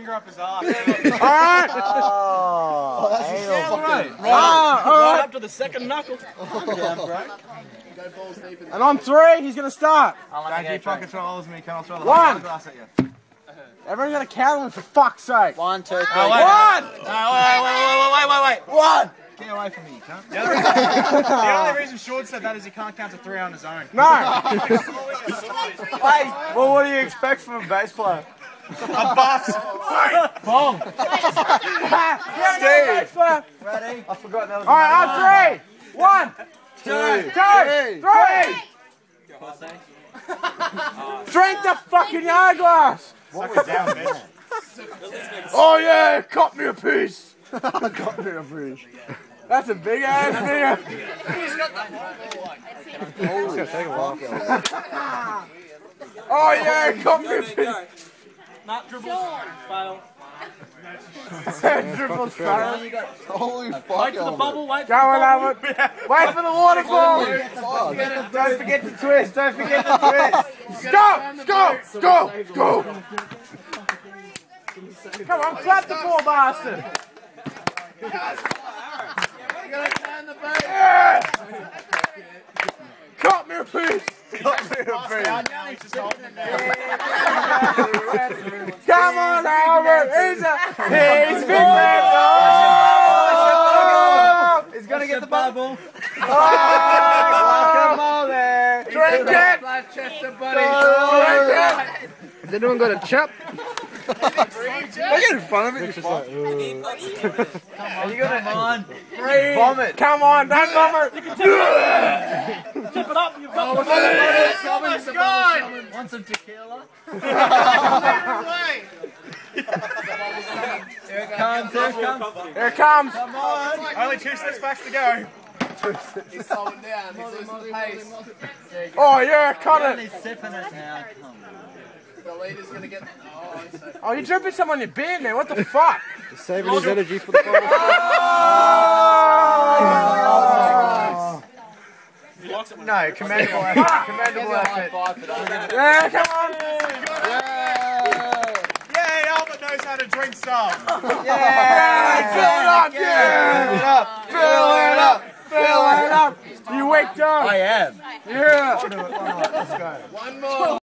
finger up his ass. Alright! Oh, anal. right. Ah, Right up to the second knuckle. And on three, he's gonna start. Don't you fucking throw me, can I throw the One. glass at you? Everyone's gonna count him for fuck's sake. One, two, three. Oh, wait. One! No, wait, wait, wait, wait, wait, wait, wait. One! Get away from me, you cunt. The, other reason, the only reason Sean said that is he can't count to three on his own. No! Hey, well, what do you expect from a bass player? A bus. Bong! Steve. Alright, Ready? I forgot that was on three! One! two, Two! Three! Drink the fucking yard glass! Suck it down, bitch. Oh yeah, cut me a piece! cut me a piece. That's a big ass finger. Oh yeah, cut me a piece. Not dribbles. Fail. Triple star. Holy fuck. Wait for the bubble, wait for Go on, Albert. Wait for the waterfall. Don't forget to twist. Don't forget to twist. Go, go, go, go. Come on, clap the ball, bastard. Yes. Cut me a piece. Cut me a piece. Come on, Albert. He's a, he's big man. Oh, He's gonna get the bubble. oh, come on there. Drink it. Drink it. Has anyone got a chip? I get in front of it. Just like, Are you gonna Come on. vomit? Come on, don't vomit. You can tip it. Tip it up. You've got the Almost gone. Want some tequila? Here it comes. Here it comes. Here it comes. Only two steps back to go. He's slowing down. He's losing the pace. Oh yeah, cut it. He's sipping it now. The leader's gonna get. Oh, he's. Oh, you're dripping some on your beard, man. What the fuck? He's Saving his energy for the final. Oh. No, commendable effort. Commendable effort. Yeah, come on. Yay, Albert knows how to drink stuff. Yeah, fill it up. Yeah, Fill it up. fill it up. Up. am. Yeah. One more.